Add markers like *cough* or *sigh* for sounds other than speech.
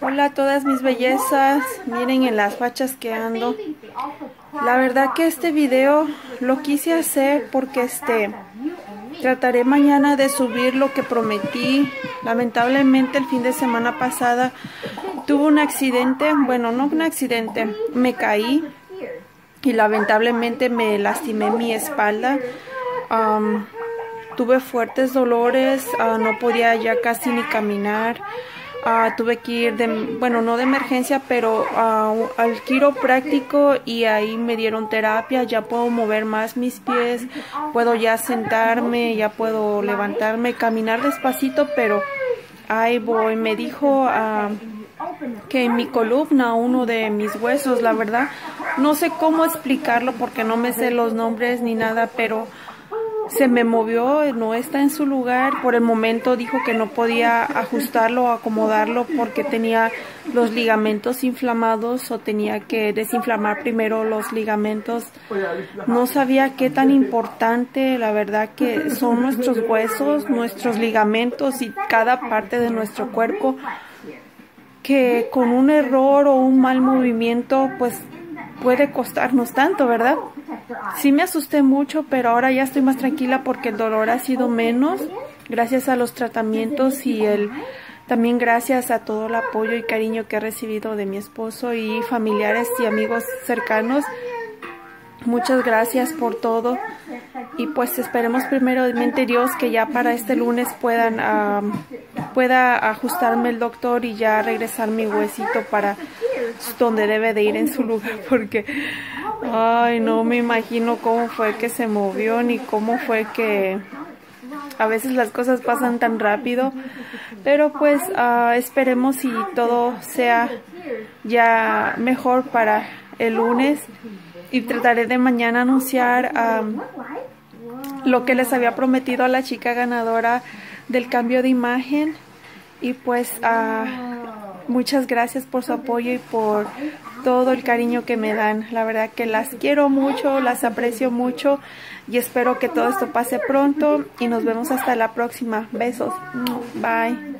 Hola a todas mis bellezas, miren en las fachas que ando. La verdad que este video lo quise hacer porque este trataré mañana de subir lo que prometí. Lamentablemente el fin de semana pasada tuve un accidente, bueno no un accidente, me caí y lamentablemente me lastimé mi espalda. Tuve fuertes dolores, ah, no podía ya casi ni caminar. Ah, tuve que ir, de, bueno, no de emergencia, pero uh, al quiropráctico y ahí me dieron terapia, ya puedo mover más mis pies, puedo ya sentarme, ya puedo levantarme, caminar despacito, pero ahí voy. Me dijo que en mi columna, uno de mis huesos, la verdad, no sé cómo explicarlo porque no me sé los nombres ni nada, pero se me movió, no está en su lugar. Por el momento dijo que no podía ajustarlo o acomodarlo porque tenía los ligamentos inflamados o tenía que desinflamar primero los ligamentos. No sabía qué tan importante, la verdad que son nuestros huesos, nuestros ligamentos y cada parte de nuestro cuerpo que con un error o un mal movimiento pues puede costarnos tanto, ¿verdad? Sí me asusté mucho, pero ahora ya estoy más tranquila porque el dolor ha sido menos gracias a los tratamientos y el también gracias a todo el apoyo y cariño que he recibido de mi esposo y familiares y amigos cercanos. Muchas gracias por todo y pues esperemos primeramente Dios que ya para este lunes puedan pueda ajustarme el doctor y ya regresar mi huesito para donde debe de ir en su lugar *laughs* porque Ay, no me imagino cómo fue que se movió ni cómo fue que a veces las cosas pasan tan rápido. Pero pues uh, esperemos si todo sea ya mejor para el lunes y trataré de mañana anunciar lo que les había prometido a la chica ganadora del cambio de imagen y pues uh, muchas gracias por su apoyo y por todo el cariño que me dan. La verdad que las quiero mucho, las aprecio mucho y espero que todo esto pase pronto y nos vemos hasta la próxima. Besos. Bye.